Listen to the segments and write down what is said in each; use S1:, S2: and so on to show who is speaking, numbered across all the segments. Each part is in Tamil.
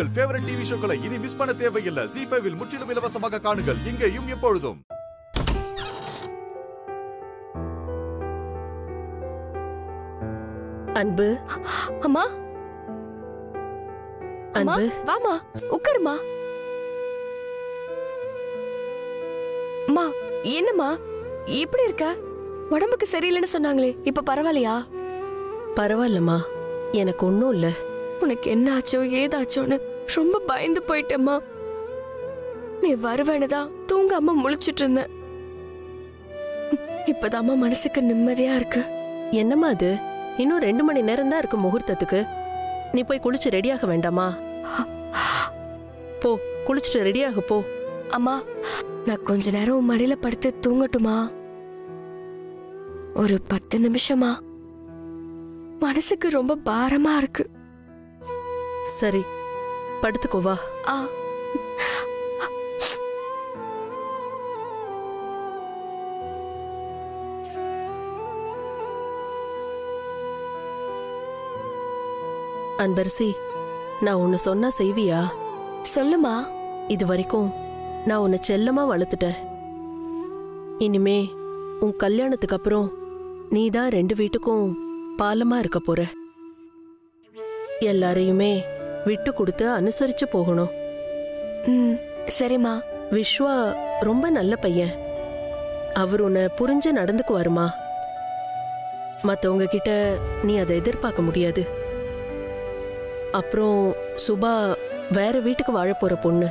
S1: உங்கள் ஃபேவரட் டிவி ஷோக்களை இனி மிஸ் பண்ண தேவையில்லை. ஜி ஃபைவில் முற்றிலும் இலவசமாக காணுங்கள். இங்கேயும் எப்பொழுதும்.
S2: அன்பு.
S3: அம்மா. அம்மா
S2: அன்பு.
S3: வாமா உட்காருமா அம்மா என்னம்மா? எப்படி இருக்க? உடம்புக்கு சரியில்லைன்னு சொன்னாங்களே இப்ப பரவாயில்லையா?
S2: பரவாயில்லம்மா. எனக்கு ஒன்றும் இல்லை.
S3: உனக்கு என்ன ஆச்சோ ஏதாச்சோன்னு ரொம்ப பயந்து போயிட்டேம்மா. நீ வருவேன்னு தான் தூங்காம முழிச்சிட்டு இருந்தேன் இப்பதாம்மா மனசுக்கு நிம்மதியா இருக்கு.
S2: என்னம்மா அது? இன்னும் ரெண்டு மணி நேரம் தான் இருக்கு முகூர்த்தத்துக்கு. நீ போய் குளிச்சு ரெடியாக வேண்டாமா? போ குளிச்சுட்டு ரெடியாக போ.
S3: அம்மா நான் கொஞ்ச நேரம் மடியில படுத்து தூங்கட்டுமா? ஒரு பத்து நிமிஷமா? மனசுக்கு ரொம்ப பாரமா இருக்கு.
S2: சரி படுத்துக்கோ வா
S3: ஆ.
S2: அன்பரசி நான் ஒன்னு சொன்னா செய்வியா?
S3: சொல்லுமா.
S2: இது வரைக்கும் நான் உன்னை செல்லமா வளர்த்துட்டேன். இனிமே உன் கல்யாணத்துக்கு அப்புறம் நீ தான் ரெண்டு வீட்டுக்கும் பாலமா இருக்க போற. எல்லாரையுமே விட்டு கொடுத்து அனுசரிச்சு போகணும்.
S3: ம் சரிம்மா.
S2: விஸ்வா ரொம்ப நல்ல பையன். அவர் உன்னை புரிஞ்சு நடந்துக்குவாருமா? மத்தவங்க கிட்ட நீ அதை எதிர்பார்க்க முடியாது. அப்புறம் சுபா வேற வீட்டுக்கு வாழ போற பொண்ணு.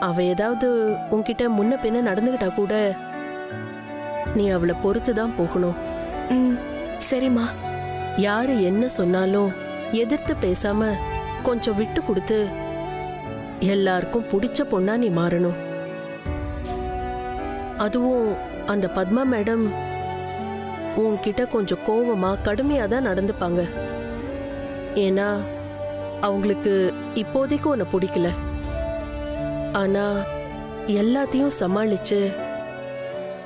S2: அவ ஏதாவது உன்கிட்ட முன்ன பின்ன நடந்துகிட்டா கூட நீ அவளை பொறுத்து தான் போகணும்.
S3: ம் சரிம்மா.
S2: யாரு என்ன சொன்னாலும் எதிர்த்து பேசாம கொஞ்சம் விட்டு கொடுத்து எல்லாருக்கும் பிடிச்ச பொண்ணா நீ மாறணும். அதுவும் அந்த பத்மா மேடம் உன்கிட்ட கொஞ்சம் கோவமா கடுமையா தான் நடந்துப்பாங்க. ஏன்னா அவங்களுக்கு இப்போதைக்கு உன்னை பிடிக்கல. ஆனா எல்லாத்தையும் சமாளிச்சு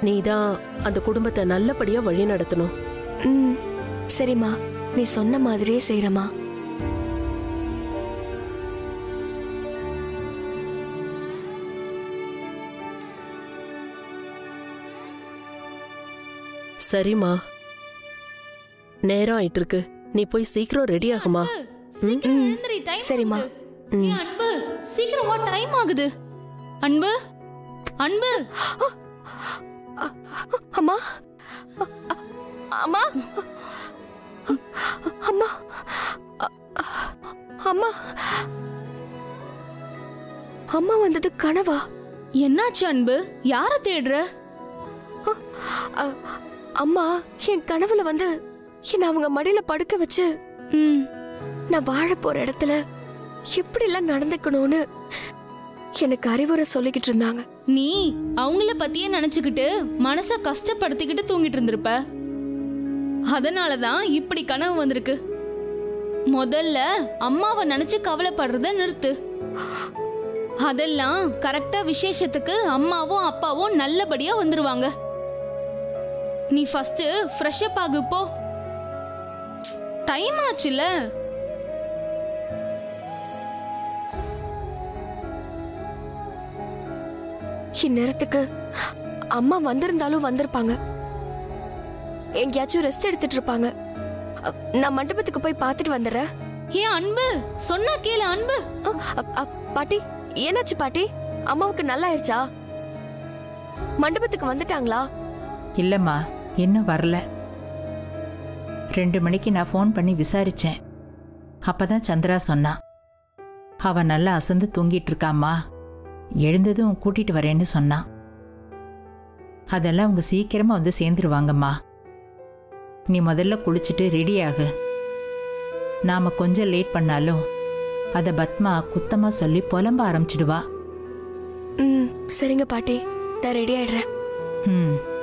S2: நீ தான் அந்த குடும்பத்தை நல்லபடியா வழி நடத்தணும்
S3: ம் சரிம்மா. நீ சொன்ன மாதிரியே செய்யறமா
S2: சரிம்மா. நேரம் ஆயிட்டு இருக்கு நீ போய் சீக்கிரம் ரெடி ஆகுமா?
S3: சரிம்மா.
S4: அன்பு சீக்கிரமா டைம் ஆகுது. அன்பு அன்பு.
S3: அம்மா. அம்மா. அம்மா. அம்மா. அம்மா வந்தது கனவா?
S4: என்னாச்சு அன்பு? யார தேடுற?
S3: அம்மா என் கனவுல வந்து என்ன அவங்க மடியில படுக்க வச்சு
S4: ம்
S3: நான் வாழ போற இடத்துல எப்படி எல்லாம் நடந்துக்கணும்னு எனக்கு அறிவுரை சொல்லிக்கிட்டு இருந்தாங்க.
S4: நீ அவங்கள பத்தியே நினைச்சுக்கிட்டு மனச கஷ்டப்படுத்திக்கிட்டு தூங்கிட்டு இருந்திருப்ப. அதனாலதான் இப்படி கனவு வந்திருக்கு. முதல்ல அம்மாவை நினைச்சு கவலைப்படுறத நிறுத்து. அதெல்லாம் கரெக்டா விசேஷத்துக்கு அம்மாவும் அப்பாவும் நல்லபடியா வந்துருவாங்க. நீ ஃபர்ஸ்ட் ஃப்ரெஷ் அப் ஆகு போ. டைம் ஆச்சுல.
S3: இந்நேரத்துக்கு அம்மா வந்திருந்தாலும் வந்திருப்பாங்க. எங்கேயாச்சும் ரெஸ்ட் எடுத்துட்டு இருப்பாங்க நான் மண்டபத்துக்கு போய் பார்த்துட்டு வந்துடுறேன்.
S4: ஏன் அன்பு சொன்னா கேளு அன்பு.
S3: பாட்டி என்னாச்சு பாட்டி? அம்மாவுக்கு நல்லா ஆயிடுச்சா மண்டபத்துக்கு வந்துட்டாங்களா?
S5: இல்லைம்மா. இன்னும் வரல. ரெண்டு மணிக்கு நான் ஃபோன் பண்ணி விசாரிச்சேன். அப்பதான் சந்திரா சொன்னா அவ நல்லா அசந்து தூங்கிட்டு இருக்காம்மா எழுந்ததும் கூட்டிட்டு வரேன்னு சொன்னான் அதெல்லாம் அவங்க சீக்கிரமா வந்து சேர்ந்துருவாங்கம்மா. நீ முதல்ல குளிச்சுட்டு ரெடி ஆகு. நாம கொஞ்சம் லேட் பண்ணாலும் அத பத்மா குத்தமா சொல்லி புலம்ப ஆரம்பிச்சிடுவா.
S3: ம் சரிங்க பாட்டி. நான் ரெடி ஆயிடுறேன்.
S5: ம்.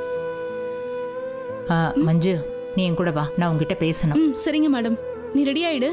S5: மஞ்சு நீ என் கூட வா. நான் உன்கிட்ட பேசணும்.
S4: சரிங்க மேடம். நீ ரெடி ஆயிடு.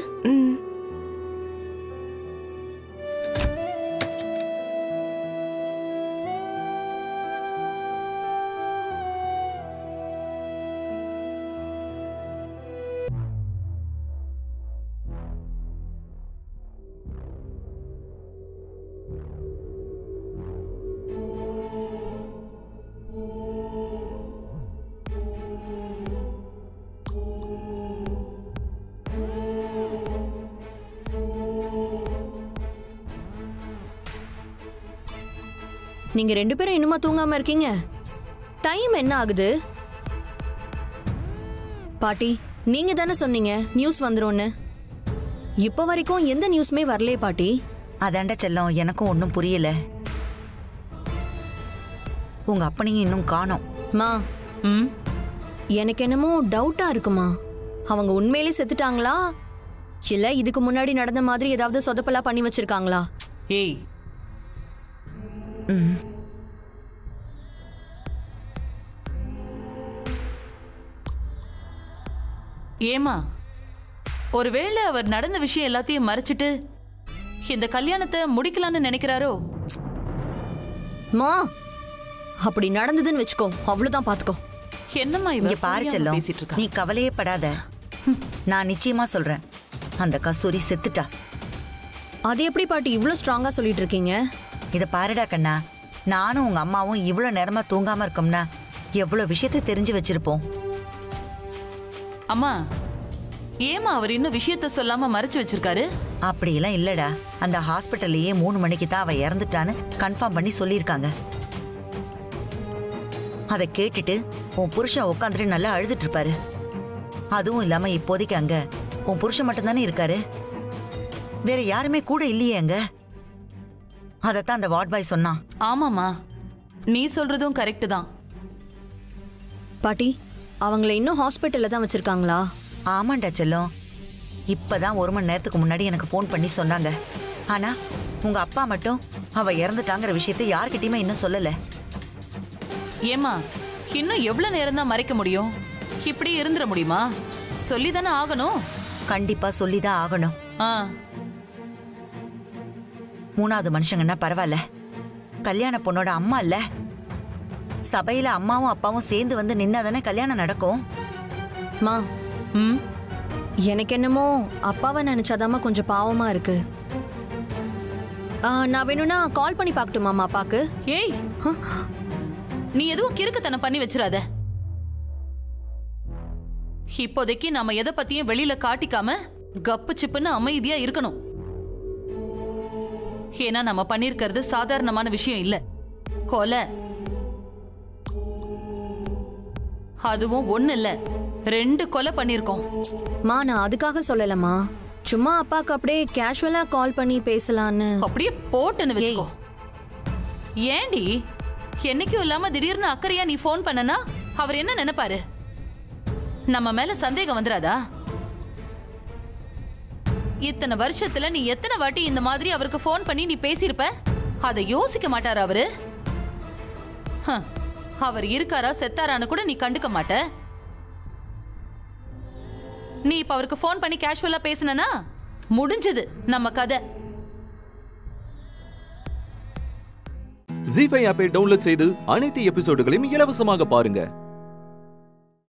S6: நீங்க ரெண்டு பேரும் இன்னுமா தூங்காம இருக்கீங்க? டைம் என்ன ஆகுது? பாட்டி நீங்க தானே சொன்னீங்க நியூஸ் வந்துரும்னு. இப்ப வரைக்கும் எந்த நியூஸுமே வரலையே பாட்டி.
S7: அதாண்ட செல்லம் எனக்கும் ஒன்றும் புரியல. உங்க அப்பனையும் இன்னும் காணோம்.
S6: மா
S5: ம்?
S6: எனக்கு என்னமோ டவுட்டா இருக்குமா? அவங்க உண்மையிலே செத்துட்டாங்களா? இல்ல இதுக்கு முன்னாடி நடந்த மாதிரி ஏதாவது சொதப்பலா பண்ணி வச்சிருக்காங்களா?
S8: ஏய். ஏமா ஒருவேளை அவர் நடந்த விஷயம் எல்லாத்தையும் மறைச்சிட்டு இந்த கல்யாணத்தை முடிக்கலாம்னு நினைக்கிறாரோ?
S6: மா அப்படி நடந்ததுன்னு வச்சுக்கோ அவ்வளவுதான் பாத்துக்கோ.
S8: என்னம்மா
S7: இங்க
S8: இவ
S7: பாரு செல்லம்
S8: பேசிட்டு இருக்கா
S7: நீ கவலையே படாத. நான் நிச்சயமா சொல்றேன் அந்த கஸ்தூரி செத்துட்டா.
S6: அது எப்படி பாட்டி இவ்ளோ ஸ்ட்ராங்கா சொல்லிட்டு இருக்கீங்க?
S7: இத பாருடா கண்ணா. நானும் உங்க அம்மாவும் இவ்வளவு நேரமா தூங்காம இருக்கோம்னா எவ்வளவு விஷயத்தை தெரிஞ்சு வச்சிருப்போம்.
S8: அம்மா ஏமா அவர் இன்னும் விஷயத்த சொல்லாம மறைச்சு வச்சிருக்காரு?
S7: அப்படியெல்லாம் இல்லடா. அந்த ஹாஸ்பிட்டல்லையே மூணு மணிக்கு தான் அவ இறந்துட்டான்னு கன்ஃபார்ம் பண்ணி சொல்லியிருக்காங்க. அதை கேட்டுட்டு உன் புருஷன் உட்காந்துட்டு நல்லா அழுதுட்டு இருப்பாரு. அதுவும் இல்லாம இப்போதைக்கு அங்க உன் புருஷன் மட்டும்தானே இருக்காரு. வேற யாருமே கூட இல்லையே அங்க. அதைத்தான் அந்த வார்ட் பாய் சொன்னான்.
S8: ஆமாம்மா. நீ சொல்றதும் கரெக்ட் தான்.
S6: பாட்டி அவங்கள இன்னும் ஹாஸ்பிட்டல்ல தான் வச்சிருக்காங்களா?
S7: ஆமாண்டா செல்லம். இப்பதான் ஒரு மணி நேரத்துக்கு முன்னாடி எனக்கு ஃபோன் பண்ணி சொன்னாங்க. ஆனா உங்க அப்பா மட்டும் அவ இறந்துட்டாங்கிற விஷயத்தை யார்கிட்டயுமே இன்னும் சொல்லல.
S8: ஏமா இன்னும் எவ்வளவு நேரம் தான் மறைக்க முடியும்? இப்படி இருந்துட முடியுமா? சொல்லிதானே ஆகணும்.
S7: கண்டிப்பா சொல்லிதான் ஆகணும்.
S8: ஆ.
S7: மூணாவது மனுஷங்கன்னா பரவாயில்ல. கல்யாண பொண்ணோட அம்மா இல்ல. சபையில அம்மாவும் அப்பாவும் சேர்ந்து வந்து நின்னாதானே கல்யாணம் நடக்கும்?
S6: மா
S8: ம்?
S6: எனக்கு என்னமோ அப்பாவை நினைச்சாதாம்மா கொஞ்சம் பாவமா இருக்கு. ஆ, நான் வேணும்னா கால் பண்ணி பார்க்கட்டுமாமா அப்பாக்கு?
S8: ஏய்! நீ எதுவும் கிறுக்குத்தனம் பண்ணி வச்சிராத இப்போதைக்கு நாம எதை பத்தியும் வெளியில காட்டிக்காம கப்பு சிப்புன்னு அமைதியா இருக்கணும். ஏன்னா நம்ம பண்ணிருக்கிறது சாதாரணமான விஷயம் இல்ல. கொலை. அதுவும் ஒண்ணு இல்ல. ரெண்டு கொலை பண்ணிருக்கோம்.
S6: மா நான் அதுக்காக சொல்லலம்மா. சும்மா அப்பாக்கு அப்படியே கேஷுவலா கால் பண்ணி பேசலான்னு.
S8: அப்படியே போட்டுன்னு வச்சுக்கோ. ஏண்டி? என்னைக்கும் இல்லாம திடீர்னு அக்கறையா நீ ஃபோன் பண்ணனா அவர் என்ன நினைப்பாரு? நம்ம மேல சந்தேகம் வந்துராதா? இத்தனை வருஷத்துல நீ எத்தனை வாட்டி இந்த மாதிரி அவருக்கு ஃபோன் பண்ணி நீ பேசியிருப்ப? அதை யோசிக்க மாட்டார் அவரு? அவர் இருக்காரா செத்தாரான்னு கூட நீ கண்டுக்க மாட்ட. நீ இப்ப அவருக்கு ஃபோன் பண்ணி கேஷுவலா பேசினா முடிஞ்சது நம்ம கதை.
S9: ஜி ஃபைவ் ஆப்பை டவுன்லோட் செய்து அனைத்து எபிசோடுகளையும் இலவசமாக பாருங்க.